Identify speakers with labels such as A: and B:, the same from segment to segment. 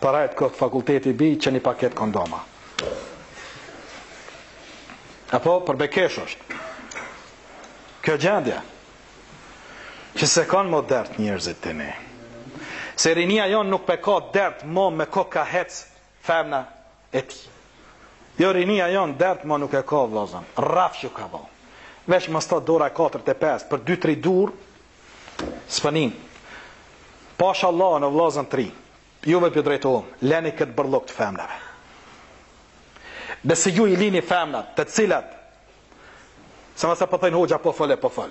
A: Parajt kot fakulteti bi qe ni paket kondoma Apo për me kesh është Kjo gjendja Që s'e kanë më dert njerëzit te ne Se rinia jonë nuk pe ka dert më me ko ka hec Femna E tij. Jo rinia jonë dert ma nuk e ka vllazën. Rrafsh e ka ba. Veç mos thot dora e katërt e pestë për dy tri dur s'po nin. Pasha Allahun vllazën t'ri. Juve pju drejtohem, leni këtë bërllog të femnave. Nëse ju i lini femnat, të cilat se mos e po thonë hoxha po fol e po fol.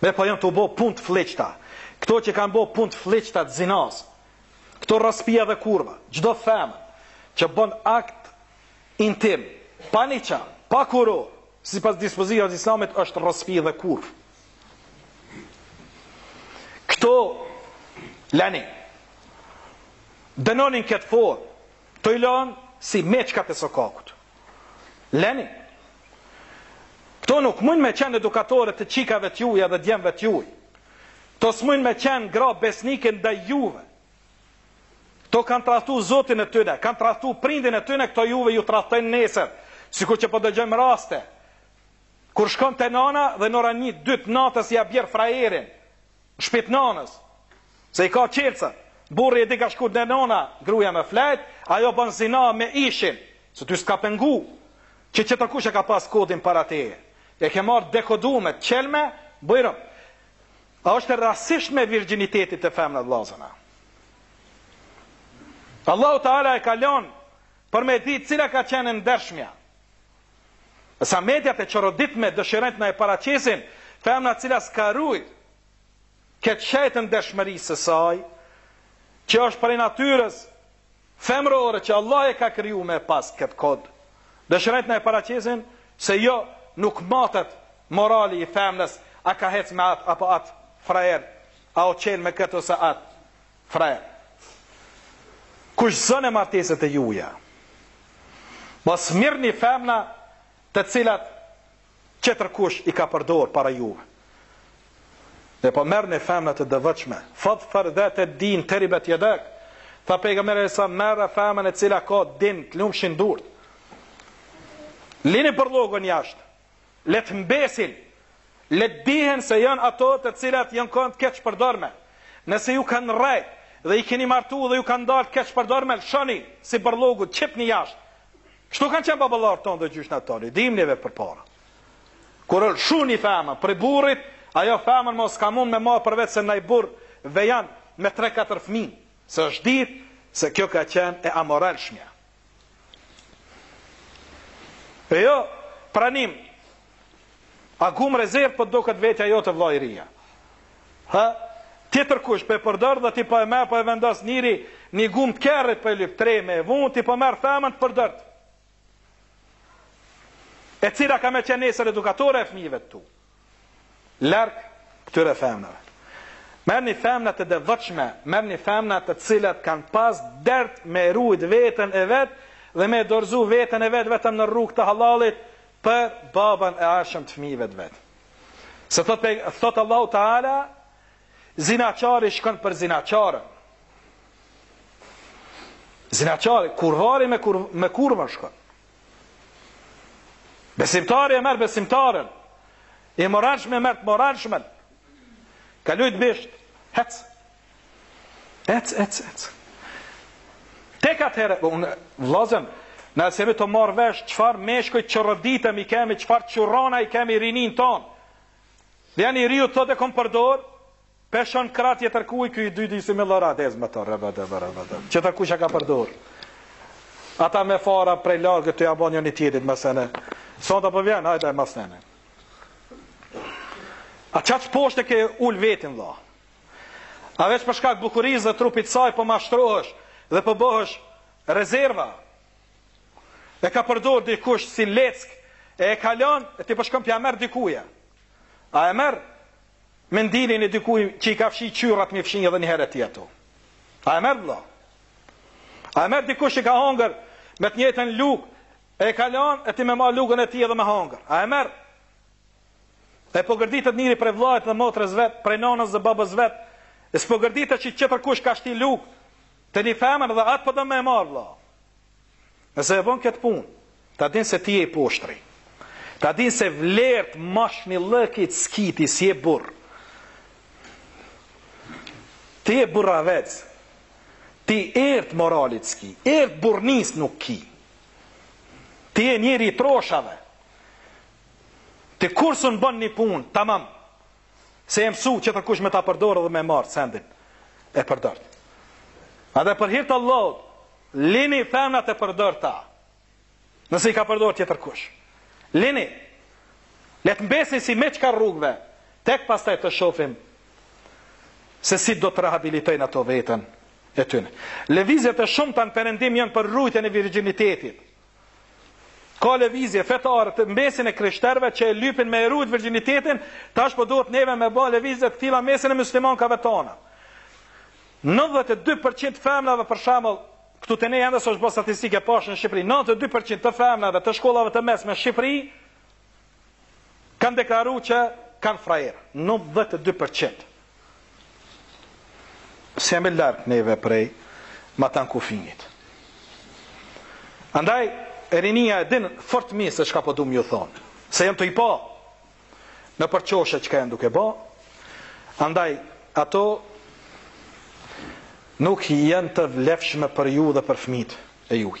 A: Me po janë tu bo punë të flliqta. Këto që kanë bo punë të flliqta të zinas, Këto rrospia dhe kurva, çdo femër që bën akt intim pa niqah, pa kurorë, sipas dispozitave të Islamit është rrospi dhe kurvë. Këto leni dënoni n'këtë formë, tu i lanë si meçkat e sokakut. Leni Këto nuk mund me qenë edukatore të qikave t'juja dhe djemve t'juj. Kto s'mujnë me qenë gra besnike ndaj juve. Kto kanë tradhtu Zotin e tyre, kanë tradhtu prindin e tyre, kto juve ju tradhtojnë nesër. Sikur që po dëgjojmë raste. Kur shkon te nana dhe në orën 1, 2 natës ja bjer frajerin n'shpi t'nanës. Se i ka çelsat. Burri e di ka shku te nana, gruaja me fjet, ajo bën zina me ish-in. Se ty s'ka pengu. Që qetërkush e ka pas kodin para teje. E ke marrë dekodume, t'çelme, bujrëm. A është e ransishme virgjiniteti te femrat vllazën a? Allahu Teala e ka lënë për me ditë cila ka qenë e ndershmja. E sa mediat e çoroditme dëshirojnë të na e paraqesin femra e cila s'ka rujt këtë shej të ndershmërisë së saj, që është prej natyrës femërore që Allah e ka kriju me pas këtë kod, dëshirojnë të na e paraqesin se jo nuk matet morali i femnës, a ka hec me atë apo atë frajer, a o qenë me këtë ose atë frajer. Kush zënë e marteset e juja? Mos mirrni femna të cilat qetrkush i ka përdor para juve dhe po merrni femna të devotshme fadhfar dhat ad din taribat yadak tha pejgamberi alaihi salam merr femnën e cila ka din të lumshin durt lini bërllogun jashtë le të mbesin le të dihen se janë ato të cilat janë kanë të keqpërdorme nëse ju kanë rrejt dhe i keni martu dhe ju kanë dalë të keqpërdorme lëshoni si bërllogu qitni jashtë Kshtu kanë qenë baballarë tonë dhe gjyshnat tonë, i dim neve përpara. Kur osht lshu ni femën prej burrit, ajo femën mos ka mund me marrë përveç se naj burrë vejan me 3-4 fmi, se është dit se kjo ka qenë e amoralshmja. E jo, pranim, A gumë rezervë po të duket vetja jote vëlla i ri a? Ha? Tjetër kush po e përdor dhe ti po e merr? Po e vendos njeri një gumë të kerrit po e lyp t're me e vu ti po merr femën të përdorur. E cila ka me qenë nesër edukatore e fëmijëve të tu. Larg këtyre femnave. Merrni femna të devotshme, merrni femna të cilat kanë pas dert me e rujt veten e vet dhe me e dorzu veten e vet vetëm në rrugë të hallallit, për babën e ardhshëm të fëmijëve të vet. Se thot pe, thot Allahu Teala, zinaçari shkon për zinaçaren. Zinaçari kurvari me kur, me kurvën shkon. Besimtari e merr besimtaren. I moralshmi e merr të moralshmen. Ka lujt bisht, hec, Ec, ec, ec. Tek atëherë, po une vëllazën, nuk jam tu marrë vesh çfarë meshkujt i kemi, çfarë çuna i kemi rininë tonë. Dhe jan i riu, thotë e kom përdor, po shkon ka tjetërkuj, kjo i dy disi me lëra, dhe zmë të rëbë dhe vërë dhe dhe. Tjetërkush e ka përdor. Ata me fara prej largët të jabon një njëri-tjetrit më sene. Sonte për po vjen, hajde e mas meje. A qaq poshtë e ke ulë veten, vlla. A veç për shkak bukurisë dhe trupit të saj po mashtrohesh dhe po bëhesh rezerva? E ka përdor dikush si leckë e e ka lon e ti po shkon pja merr dikujt. A e merr mendilin e dikuj që i ka fshi qyrrat mi fshi edhe një herë ti ato. A e merr vëlla? A e merr dikush që ka hongër me të njëjtën lugë e e ka lon e ti me marrë lugën e tij edhe me hongër. A e merr? E po gërditet njeri prej vëllait dhe motrës vet, prej nënës dhe babës vet. E s'po gërditet që qetër kush ka shti lugë te një femër dhe atë po do me e marrë vlla. Nëse e bon këtë punë, ta din se ti je i poshtri. Ta din se vlerë t'mashkullit s'ki, ti s'je burrë. Ti je burravec. Ti erë t'moralit s'ki, erë t'burrnisë nuk ki. Ti je njeri i troshave. Ti kur sun bon një punë, tamam. Se je mësu tjetër kush me ta përdorë dhe me marrë sendin e përdorun. Edhe për hir t'Allahut, lini femnat e përdorta. Nëse i ka përdorë tjetër kush. Lini, le të mbesin si meçka rrugëve, tek pastaj të shofim se si do të rehabilitojnë ato veten e tyne. Lëvizjet e shumta në Perëndim janë për rujtjen e virgjinitetit. Ka lëvizje fetare te mesi e krishterëve që e lypin me e rujt virgjinitetin, tash po duhet neve me ba lëvizje të tilla n'mesin e muslimankave tona. 92% e femnave për shembull, këtu te ne ende s'është ba statistikë, e pashë në Shqipëri, 92% të femnave të shkollave të mesme në Shqipëri kanë deklaru që kanë frajera, nëntëdhjetë e dy për qind. S'jam larg neve prej matanë kufinit. Andaj, rinia e din fort mirë se çka po du me ju thonë. Se janë tu i pa nëpër qoshe çka janë duke ba. Andaj, ato nuk janë të vlefshme për ju dhe për fmijt e juj.